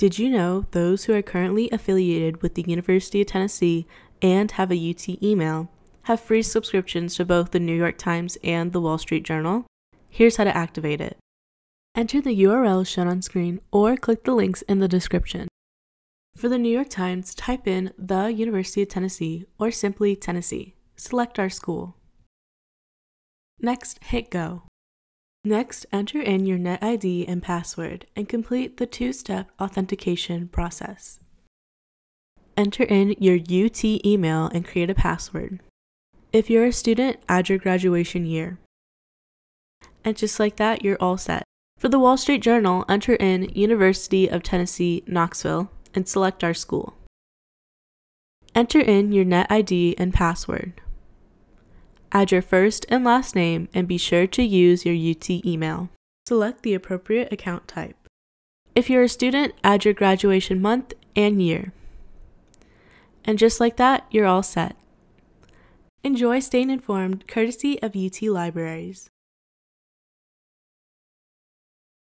Did you know those who are currently affiliated with the University of Tennessee and have a UT email have free subscriptions to both the New York Times and the Wall Street Journal? Here's how to activate it. Enter the URL shown on screen or click the links in the description. For the New York Times, type in the University of Tennessee or simply Tennessee. Select our school. Next, hit go. Next, enter in your NetID and password and complete the two step authentication process. Enter in your UT email and create a password. If you're a student, add your graduation year. And just like that, you're all set. For the Wall Street Journal, enter in University of Tennessee, Knoxville and select our school. Enter in your NetID and password. Add your first and last name and be sure to use your UT email. Select the appropriate account type. If you're a student, add your graduation month and year. And just like that, you're all set. Enjoy staying informed courtesy of UT Libraries.